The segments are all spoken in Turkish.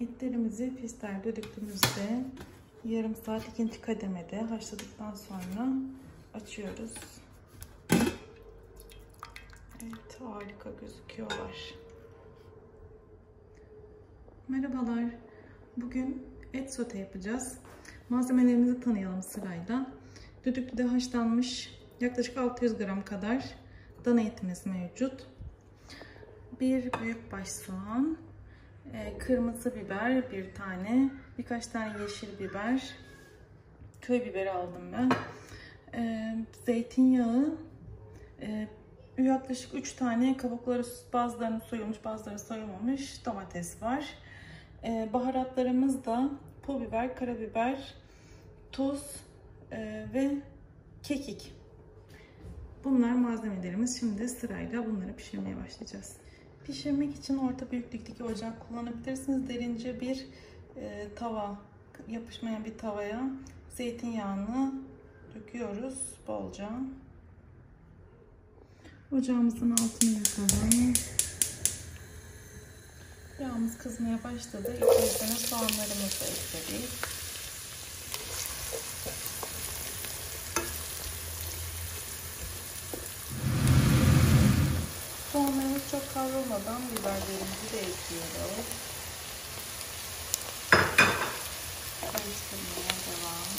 Etlerimizi fistel düdüklümüzde yarım saat ikinci kademede haşladıktan sonra açıyoruz. Evet harika gözüküyorlar. Merhabalar. Bugün et sote yapacağız. Malzemelerimizi tanıyalım sırayla. Düdüklüde haşlanmış yaklaşık 600 gram kadar dana etimiz mevcut. Bir büyük baş soğan, kırmızı biber bir tane, birkaç tane yeşil biber, köy biberi aldım ben. E, zeytinyağı, e, yaklaşık 3 tane kabukları bazılarını soyulmuş bazıları soyulmamış domates var. Baharatlarımız da pul biber, karabiber, tuz ve kekik. Bunlar malzemelerimiz. Şimdi sırayla bunları pişirmeye başlayacağız. Pişirmek için orta büyüklükteki ocak kullanabilirsiniz. Derince bir e, tava, yapışmayan bir tavaya zeytinyağını döküyoruz bolca. Ocağımızın altını yakalım. Yağımız kızmaya başladı. İçerisine soğanlarımızı ekledik. Çok kavrulmadan biberlerimizi de ekliyoruz. Karıştırmaya devam.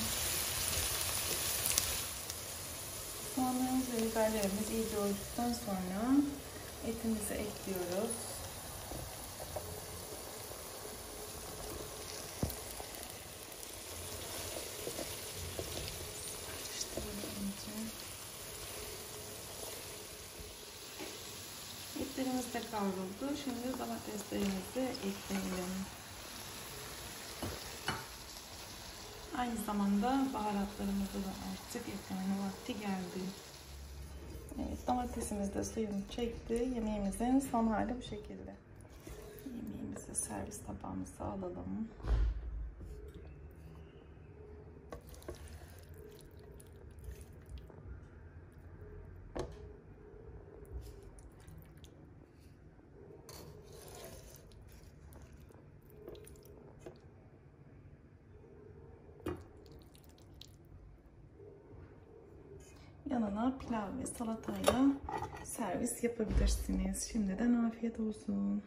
Soğanlarımız ve biberlerimiz iyice olduktan sonra etimizi ekliyoruz. Etlerimiz de kavruldu. Şimdi domateslerimizi ekleyelim. Aynı zamanda baharatlarımızı da artık ekleme vakti geldi. Evet domatesimiz de suyunu çekti. Yemeğimizin son hali bu şekilde. Yemeğimizi servis tabağımıza alalım. Yanına pilav ve salatayla servis yapabilirsiniz. Şimdiden afiyet olsun.